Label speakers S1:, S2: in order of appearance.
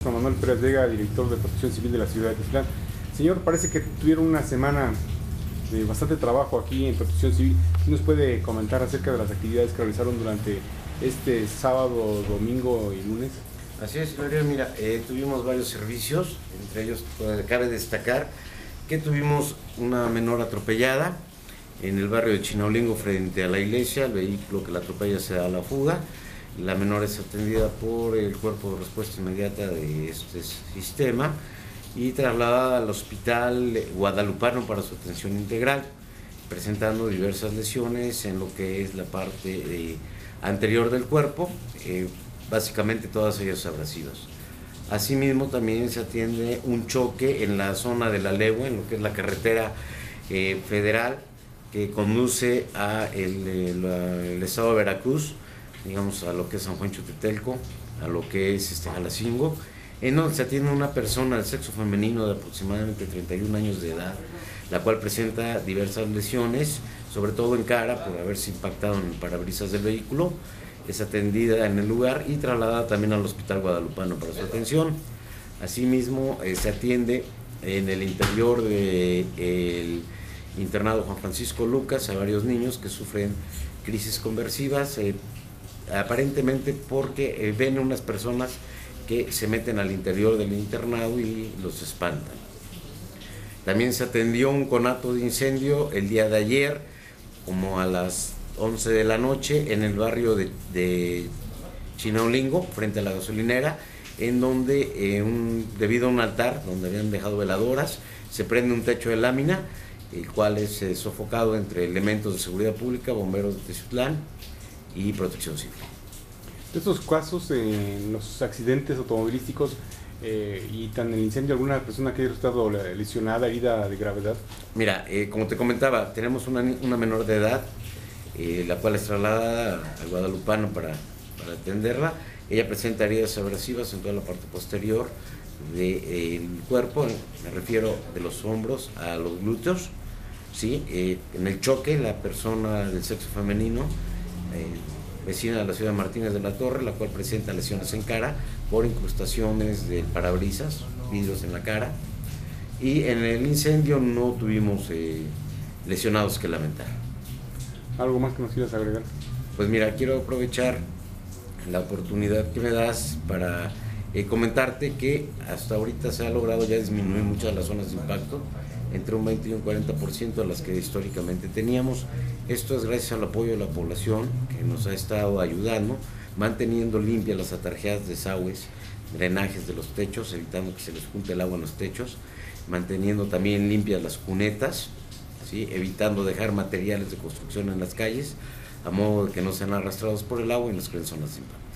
S1: Juan Manuel Pérez Vega, director de Protección Civil de la ciudad de Titlán. Señor, parece que tuvieron una semana de bastante trabajo aquí en Protección Civil. ¿Qué nos puede comentar acerca de las actividades que realizaron durante este sábado, domingo y lunes?
S2: Así es, Gloria, mira, eh, tuvimos varios servicios, entre ellos cabe destacar que tuvimos una menor atropellada en el barrio de Chinaulingo frente a la iglesia, el vehículo que la atropella se da la fuga, la menor es atendida por el cuerpo de respuesta inmediata de este sistema y trasladada al hospital guadalupano para su atención integral, presentando diversas lesiones en lo que es la parte eh, anterior del cuerpo, eh, básicamente todas ellas abrasivas. Asimismo también se atiende un choque en la zona de la legua, en lo que es la carretera eh, federal que conduce a el, el estado de Veracruz, digamos, a lo que es San Juan Chutetelco, a lo que es este en donde se atiende una persona del sexo femenino de aproximadamente 31 años de edad, la cual presenta diversas lesiones, sobre todo en cara por haberse impactado en parabrisas del vehículo, es atendida en el lugar y trasladada también al Hospital Guadalupano para su atención. Asimismo, eh, se atiende en el interior del internado Juan Francisco Lucas a varios niños que sufren crisis conversivas, eh, aparentemente porque eh, ven unas personas que se meten al interior del internado y los espantan. También se atendió un conato de incendio el día de ayer, como a las 11 de la noche, en el barrio de, de Chinaulingo, frente a la gasolinera, en donde, eh, debido a un altar donde habían dejado veladoras, se prende un techo de lámina, el cual es eh, sofocado entre elementos de seguridad pública, bomberos de Tizutlán y protección civil.
S1: De estos casos, en los accidentes automovilísticos eh, y tan el incendio, ¿alguna persona que haya estado lesionada, herida de gravedad?
S2: Mira, eh, como te comentaba, tenemos una, una menor de edad, eh, la cual es trasladada al guadalupano para, para, atenderla. Ella presenta heridas abrasivas en toda la parte posterior del de, cuerpo, me refiero de los hombros a los glúteos. ¿sí? en el choque, la persona del sexo femenino vecina de la ciudad de Martínez de la Torre, la cual presenta lesiones en cara por incrustaciones del parabrisas, vidrios en la cara. Y en el incendio no tuvimos eh, lesionados que lamentar.
S1: ¿Algo más que nos quieras agregar?
S2: Pues mira, quiero aprovechar la oportunidad que me das para eh, comentarte que hasta ahorita se ha logrado ya disminuir muchas de las zonas de impacto entre un 20 y un 40% de las que históricamente teníamos. Esto es gracias al apoyo de la población que nos ha estado ayudando, manteniendo limpias las atarjeadas de desagües, drenajes de los techos, evitando que se les junte el agua en los techos, manteniendo también limpias las cunetas, ¿sí? evitando dejar materiales de construcción en las calles, a modo de que no sean arrastrados por el agua y nos creen zonas de impacto.